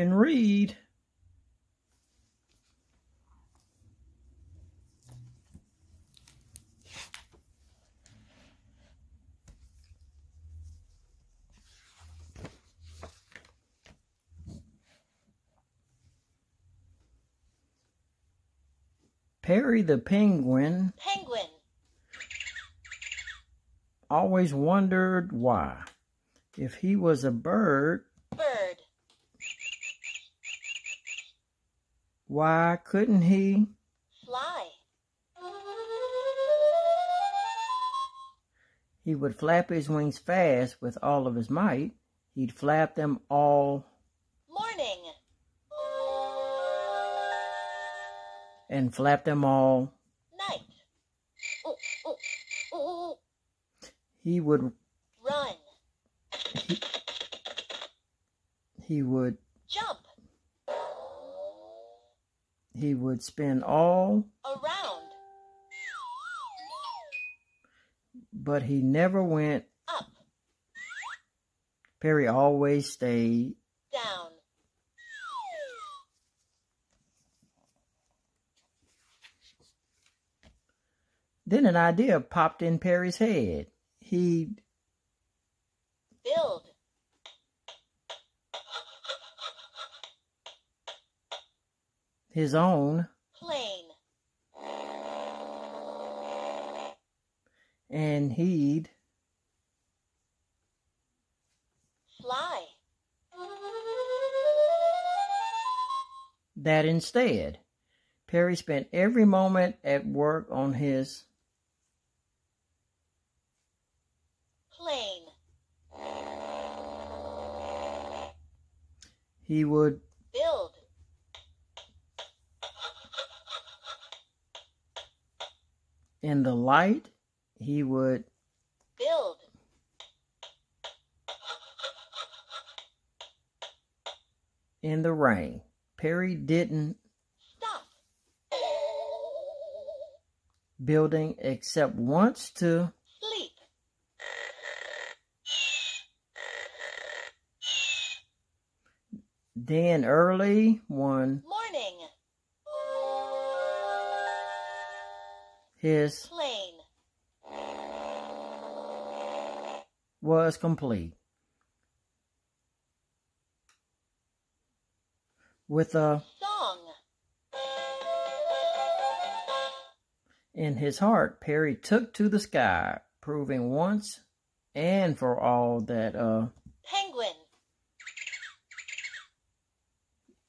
can read. Perry the penguin Penguin. always wondered why. If he was a Bird. Why couldn't he? Fly. He would flap his wings fast with all of his might. He'd flap them all Morning. and flap them all. Night. Ooh, ooh, ooh. He would Run. he would Jump. He would spin all, Around. but he never went. Up. Perry always stayed. Down. Then an idea popped in Perry's head. He'd Build. His own Plane. and he'd Fly. that instead. Perry spent every moment at work on his Plane. he would Build. In the light he would Build. in the rain. Perry didn't Stop. building except once to Sleep. then early one Morning. His Plane. was complete. With a Song. in his heart, Perry took to the sky, proving once and for all that a Penguin.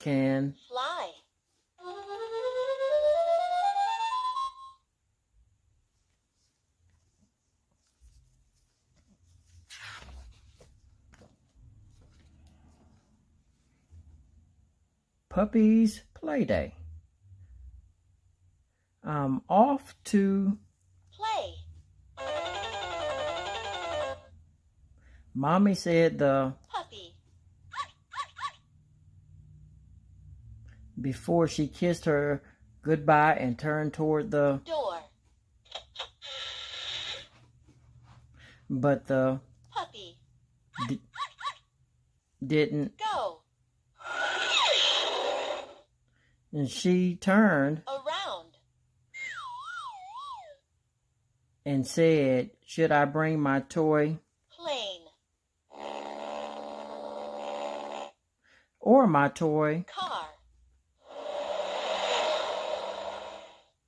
can Fly. Puppies play day. I'm um, off to Play. mommy said the Puppy. before she kissed her goodbye and turned toward the Door. but the Puppy. didn't Go. And she turned Around. and said, Should I bring my toy Plane. or my toy Car.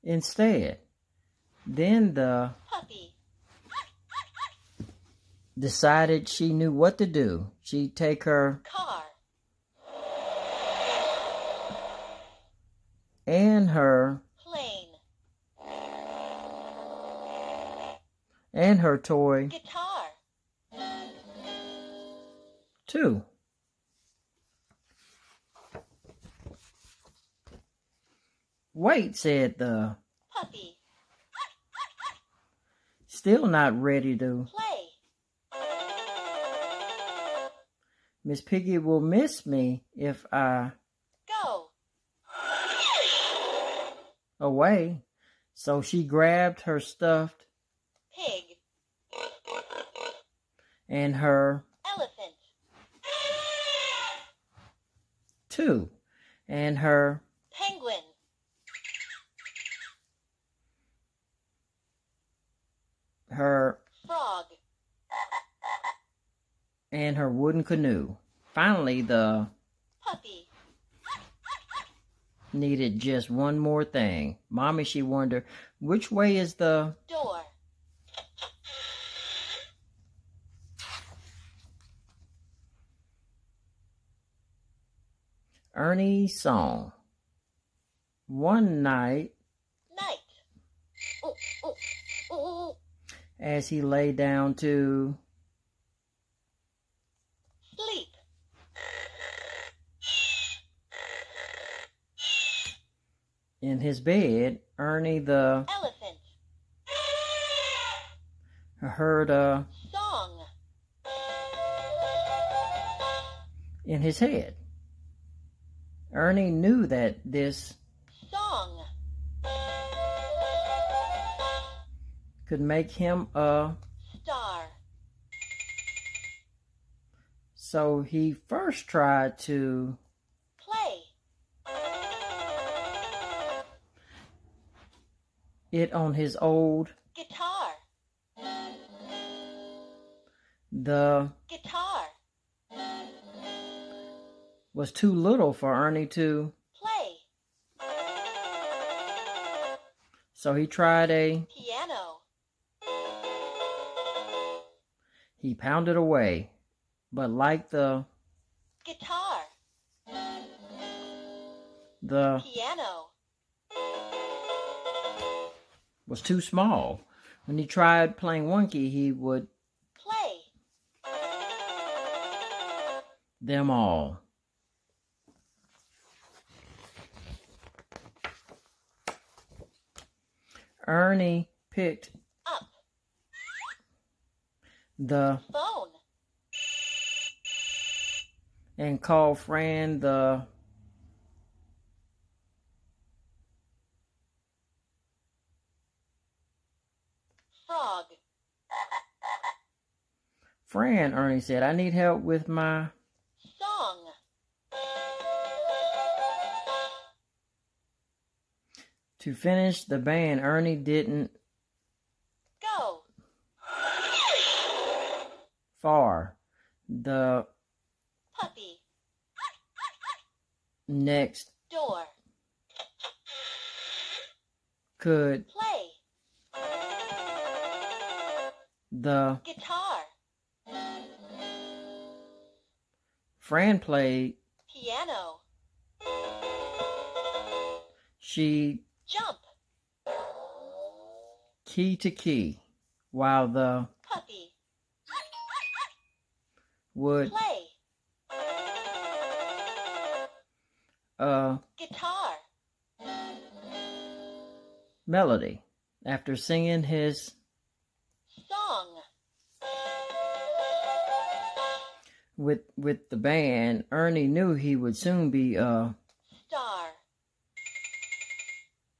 instead? Then the Puppy. decided she knew what to do. She'd take her Car. And her Plane. and her toy Guitar. too. Wait, said the Puppy. still not ready to. Play. Miss Piggy will miss me if I Go. Away. So she grabbed her stuffed Pig. and her Elephant. two. And her penguin, her frog, and her wooden canoe. Finally, the puppy, needed just one more thing. Mommy, she wondered, which way is the door, Ernie song? One night, night. Ooh, ooh, ooh, ooh. as he lay down to in his bed, Ernie the elephant, heard a song, in his head. Ernie knew that this song, could make him a star, so he first tried to it on his old guitar, the guitar, was too little for Ernie to play, so he tried a piano, he pounded away but like the guitar, the piano, was too small. When he tried playing one key he would play, them all. Ernie picked up, the phone, and called Fran the frog, Fran, Ernie said, I need help with my song, to finish the band. Ernie didn't go, far. The puppy, next door, could play, the guitar, Fran played. piano, She jump, key to key, while the puppy, would play, uh guitar, melody. After singing his song, with with the band, Ernie knew he would soon be a star,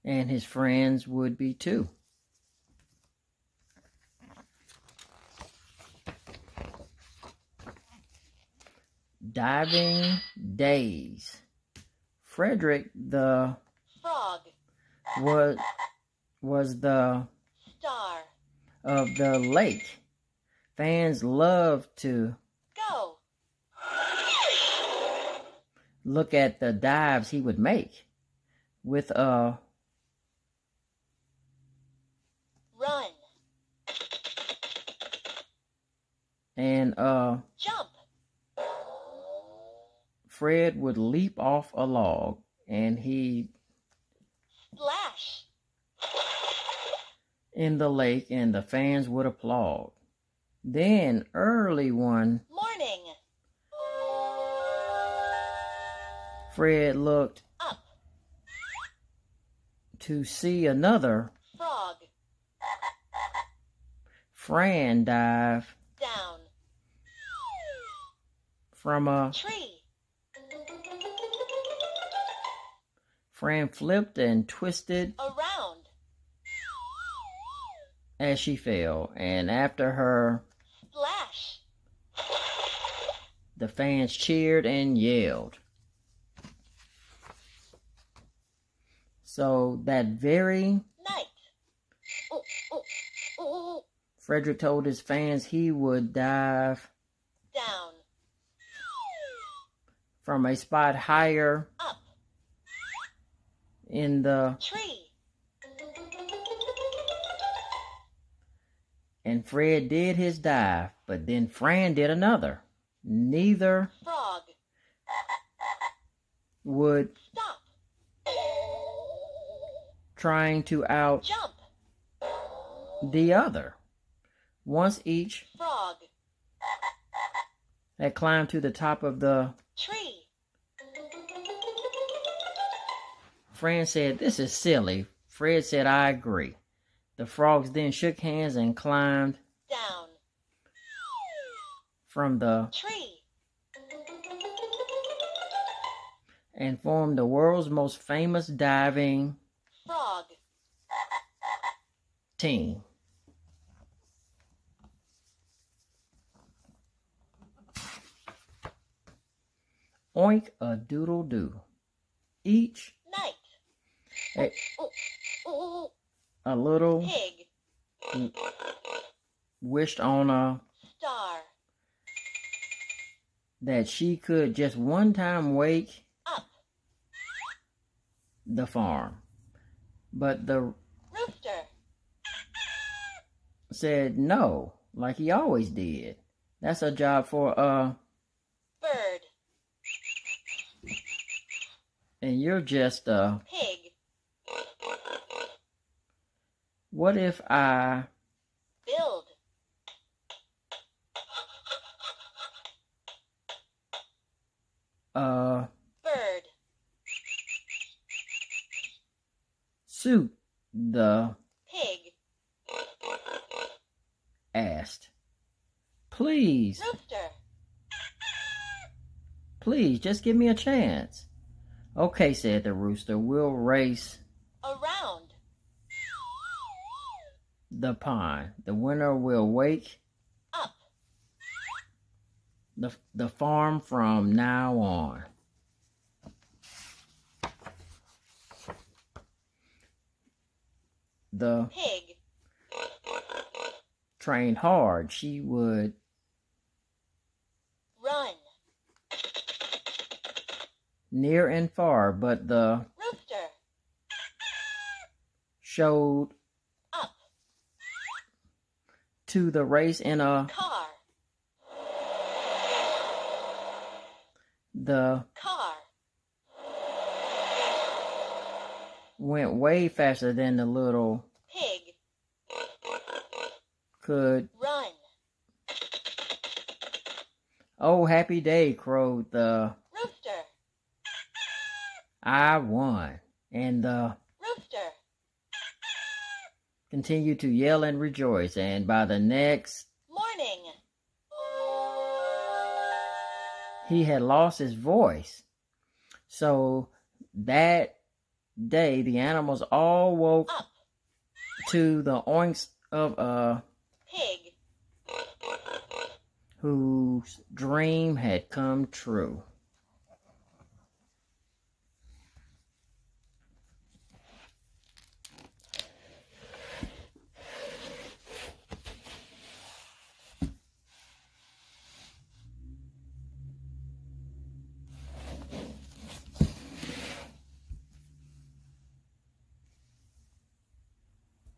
and his friends would be too. Diving days. Frederick the frog, was was the star, of the lake. Fans loved to go, look at the dives he would make with a run, and uh jump, Fred would leap off a log and he splash, in the lake and the fans would applaud. Then early one Fred looked up, to see another frog, Fran dive down, from a tree, Fran flipped and twisted around, as she fell, and after her splash, the fans cheered and yelled. So that very Night. Ooh, ooh, ooh. Frederick told his fans he would dive Down. from a spot higher Up. in the Tree. and Fred did his dive, but then Fran did another. Neither Frog. would Stop. Trying to out Jump. the other. Once each Frog. had climbed to the top of the Tree. Fran said, This is silly. Fred said, I agree. The frogs then shook hands and climbed Down. from the Tree. and formed the world's most famous diving. Team. Oink a doodle doo. Each Night. a, a little Pig. wished on a Star. that she could just one time wake Up. the farm. But the Rooster. Said no, like he always did. That's a job for a Bird. and you're just a Pig. what if I Build. uh Bird. suit the asked. Please, Rooster. please, just give me a chance. Okay, said the rooster, we'll race Around. the pond. The winner will wake Up. the, the farm from now on. The Pig. Trained hard. She would Run. near and far, but the Rooster. showed Up. to the race in a Car. the Car. went way faster than the little. Could. Run. Oh, happy day, crowed the Rooster. I won. And the Rooster. continued to yell and rejoice. And by the next, Morning. he had lost his voice. So that day, the animals all woke Up. to the oinks of a Pig. Whose dream had come true.